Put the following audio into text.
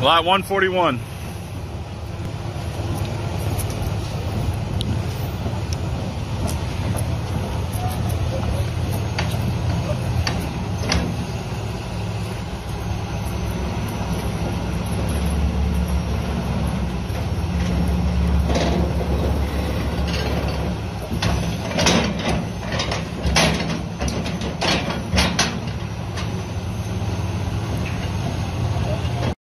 Lot 141.